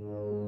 Mm-hmm.